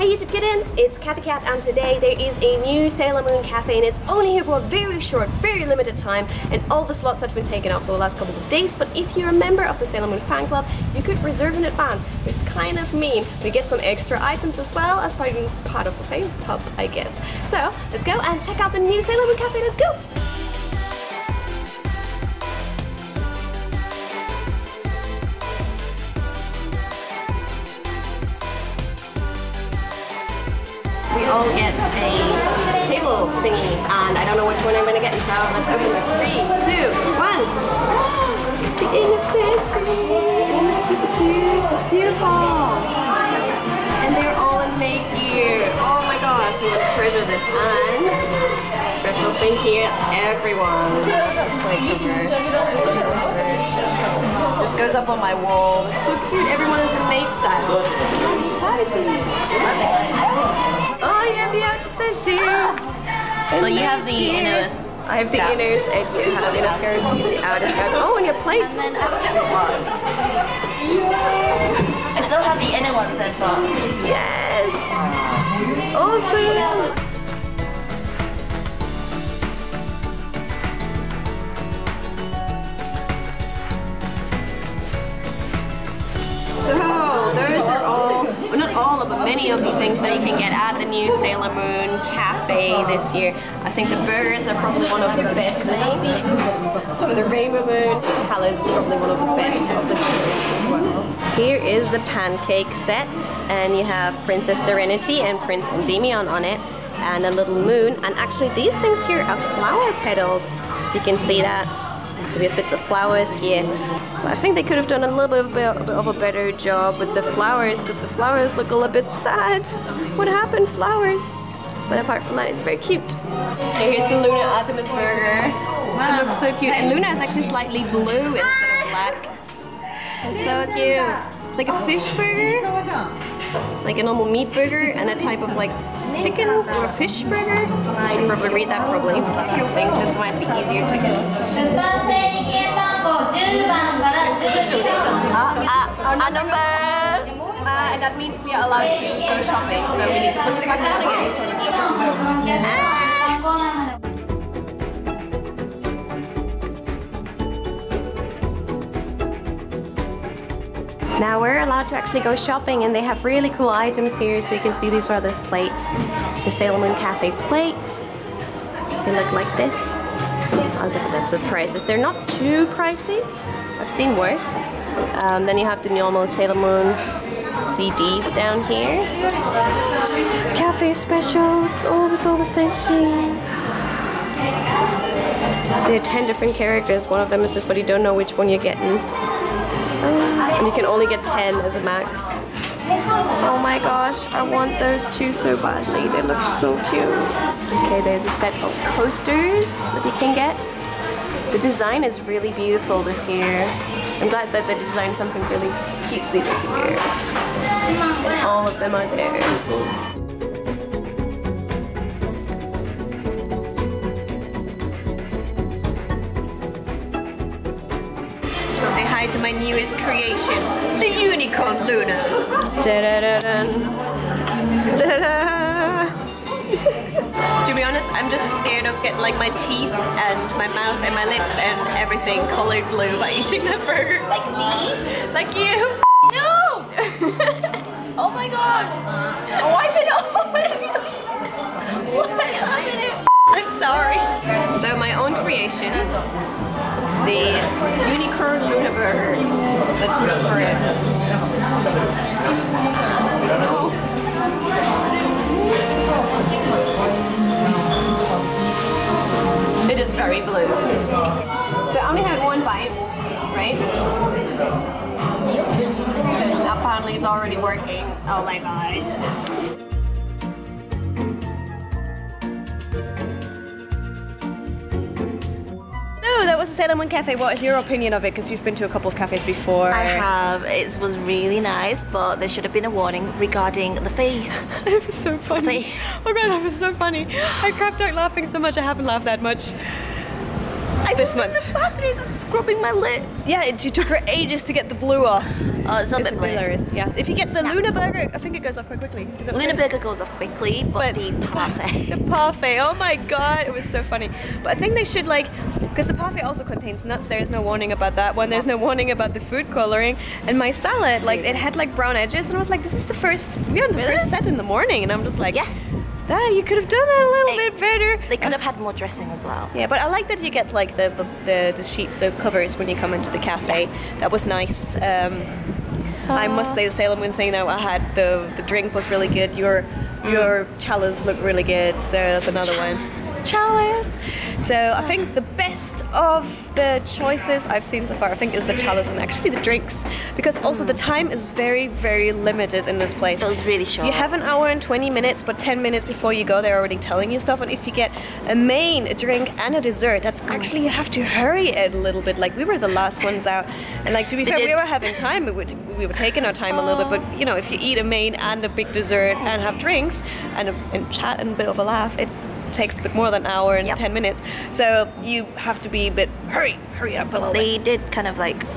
Hey YouTube kittens, it's Cathy Cat and today there is a new Sailor Moon Cafe and it's only here for a very short, very limited time and all the slots have been taken out for the last couple of days but if you're a member of the Sailor Moon fan club you could reserve in advance which is kind of mean we get some extra items as well as part of the fame pub I guess. So let's go and check out the new Sailor Moon Cafe, let's go! We all get a table thingy and I don't know which one I'm gonna get so let's open this. Three, two, one. It's the innocent Isn't it super cute? It's beautiful. And they're all in May gear. Oh my gosh, I'm gonna treasure this and special thank you everyone. This goes up on my wall. It's so cute. Everyone is in maid style. It's nice. Oh, you have the outer senshi. So you have the inners. I have the inners and you have the inner skirts, the outer skirts. Oh, and your plate. And then I have a different one. I still have the inner ones on top. Yes. Awesome. All of the things that you can get at the new Sailor Moon Cafe this year. I think the burgers are probably one of the best, maybe. The Rainbow Moon Chalice is probably one of the best of the series as well. Here is the pancake set, and you have Princess Serenity and Prince Endymion on it, and a little moon. And actually, these things here are flower petals. You can see that. So we have bits of flowers here. I think they could have done a little bit of, a, bit of a better job with the flowers because the flowers look a little bit sad. What happened, flowers? But apart from that, it's very cute. Okay, here's the Luna Ultimate Burger. It looks so cute. And Luna is actually slightly blue instead of black. It's so cute. It's like a fish burger, like a normal meat burger, and a type of like chicken or fish burger. I should probably read that probably. I think this might be easier to eat. Uh, uh, our number. Uh, and that means we are allowed to go shopping, so we need to put this back down again. Now we're allowed to actually go shopping and they have really cool items here so you can see these are the plates. The Sailor Moon Cafe plates. They look like this. I was like, that's the prices. They're not too pricey. I've seen worse. Um, then you have the normal Sailor Moon CDs down here. Cafe specials, all all the senshi. There are 10 different characters. One of them is this, but you don't know which one you're getting. And you can only get 10 as a max. Oh my gosh, I want those two so badly. They look so cute. Okay, there's a set of coasters that you can get. The design is really beautiful this year. I'm glad that they designed something really cutesy this year. All of them are there. Hi to my newest creation, the Unicorn Luna. Da-da-da-dun. Da-da. to be honest, I'm just scared of getting like my teeth and my mouth and my lips and everything colored blue by eating that burger. Like me? Like you. No! oh my god! Wipe it off! what? I'm sorry. So my own the Unicorn Universe. Let's go for it. It is very blue. So I only had one bite, right? Apparently it's already working. Oh my gosh. Sailor Moon Cafe. What is your opinion of it? Because you've been to a couple of cafes before. I have. It was really nice, but there should have been a warning regarding the face. it was so funny. Oh god, that was so funny. I crapped out laughing so much. I haven't laughed that much. I this month. in the bathroom just scrubbing my lips. Yeah, it, it took her ages to get the blue off. Oh, it's not It's bit blue. hilarious. Yeah, if you get the Luna burger, I think it goes off quite quickly. Is Luna? Burger goes off quickly, but, But- the parfait. The parfait, oh my god, it was so funny. But I think they should like, because the parfait also contains nuts. There's no warning about that one. There's no warning about the food coloring. And my salad, like it had like brown edges, and I was like, this is the first, we are on the Really? first set in the morning, and I'm just like, yes. Ah, you could have done that a little They- bit better. They could have had more dressing as well. Yeah, but I like that you get like the the, the, the sheet, the covers when you come into the cafe. That was nice. Um, I must say the Sailor Moon thing though. I had the the drink was really good. Your your chalice looked really good. So that's another one. Chalice. So I think the best of the choices I've seen so far, I think, is the chalice and actually the drinks, because also the time is very very limited in this place. It was really short. You have an hour and 20 minutes, but 10 minutes before you go, they're already telling you stuff. And if you get a main, a drink, and a dessert, that's actually you have to hurry it a little bit. Like we were the last ones out, and like to be They fair, we were having time. We were, we were taking our time a little bit, but you know, if you eat a main and a big dessert and have drinks and, a, and chat and a bit of a laugh, it takes a bit more than an hour and Yep. 10 minutes. So you have to be a bit hurry, hurry up a little They did kind of like, bit.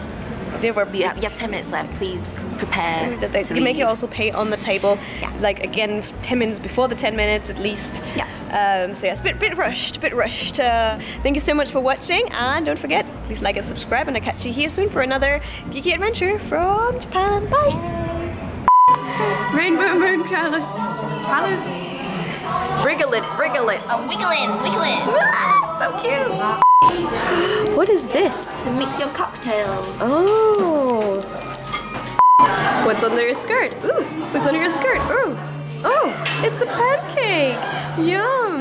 They were you have, you have 10 minutes left, please prepare. that they, to they make you also pay on the table, Yeah. like again, 10 minutes before the 10 minutes at least. Yeah. Um, so yeah, it's a bit, bit rushed, bit rushed. Uh, thank you so much for watching, and don't forget, please like and subscribe, and I'll catch you here soon for another geeky adventure from Japan. Bye! Rainbow Moon Chalice. Chalice. Wriggle it, wriggle it. Oh, wiggling, wiggling. Ah, so cute. What is this? To mix your cocktails. Oh. What's under your skirt? Ooh, what's under your skirt? Ooh. Oh, it's a pancake. Yum.